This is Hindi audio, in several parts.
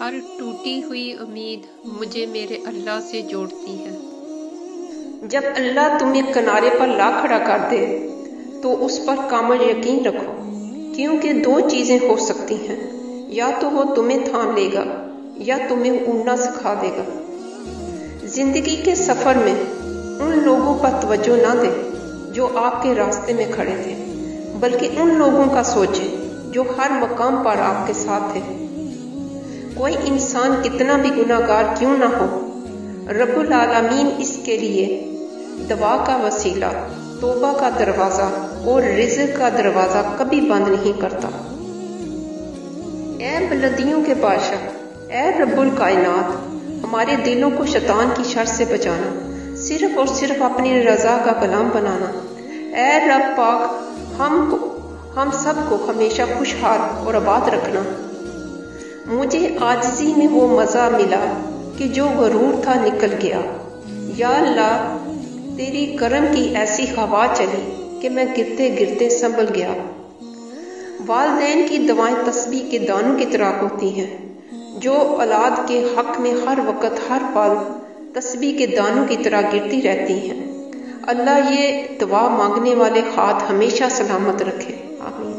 हर टूटी हुई उम्मीद मुझे मेरे अल्लाह से जोड़ती है। जब अल्लाह तुम्हें किनारे पर ला खड़ा कर दे तो उस पर कामल यकीन रखो, क्योंकि दो चीज़ें हो सकती हैं। या तो वो तुम्हें थाम लेगा, या तुम्हें उड़ना सिखा देगा। ज़िंदगी के सफ़र में उन लोगों पर तवज्जो ना दे, जो आपके रास्ते में खड़े थे, बल्कि उन लोगों का सोचे, जो हर मकाम पर आपके साथ थे। कोई इंसान कितना भी गुनाहगार क्यों ना हो? रब्बुल आलमीन इसके लिए दवा का वसीला, तोबा का दरवाज़ा और रिजक का दरवाज़ा कभी बंद नहीं करता। ए बुलंदियों के बादशाह ए रब्बुल कायनात, हमारे दिलों को शैतान की शर से बचाना, सिर्फ़ और सिर्फ़ अपनी रजा का गुलाम बनाना। ए रब पाक हम हम सबको हमेशा खुशहाल और आबाद रखना। मुझे आजजी में वो मज़ा मिला कि जो गरूर था निकल गया। या अल्लाह, तेरी करम की ऐसी हवा चली कि मैं गिरते गिरते संभल गया। वालदेन की दवाएँ तस्बी के दानों की तरह होती हैं, जो औलाद के हक में हर वक्त, हर पल तस्बी के दानों की तरह गिरती रहती हैं। अल्लाह ये दवा मांगने वाले हाथ हमेशा सलामत रखे। आमीन।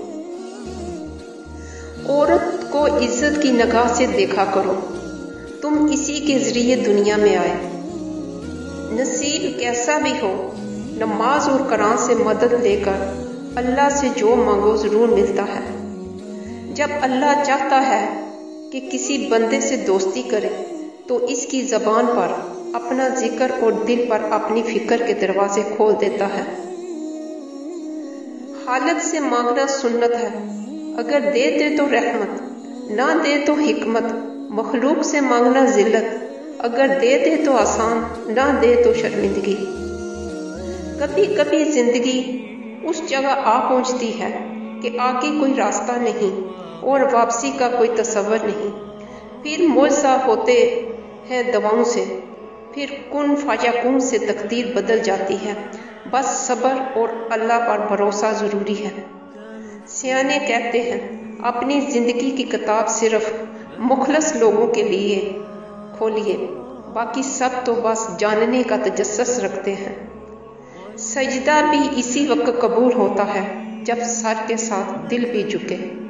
औरत को इज़्ज़त की नगाह से देखा करो। तुम इसी के ज़रिए दुनिया में आए। नसीब कैसा भी हो, नमाज़ और करान से मदद लेकर अल्लाह से जो मांगो ज़रूर मिलता है। जब अल्लाह चाहता है कि किसी बंदे से दोस्ती करे तो इसकी जबान पर अपना ज़िक्र और दिल पर अपनी फ़िक्र के दरवाजे खोल देता है। हालत से मांगना सुन्नत है। अगर दे दे तो रहमत। ना दे तो हिकमत, मखलूक से मांगना जिल्लत। अगर दे दे तो आसान, ना दे तो शर्मिंदगी। कभी कभी ज़िंदगी उस जगह आ पहुँचती है कि आगे कोई रास्ता नहीं और वापसी का कोई तस्वर नहीं। फिर मुआवजा होते हैं दवाओं से, फिर कुन फायाकुन से तकदीर बदल जाती है। बस सब्र और अल्लाह पर भरोसा ज़रूरी है। सियाने कहते हैं, अपनी ज़िंदगी की किताब सिर्फ़ मुखलस लोगों के लिए खोलिए, बाकी सब तो बस जानने का तजस्स रखते हैं। सजदा भी इसी वक्त कबूल होता है, जब सर के साथ दिल भी झुके।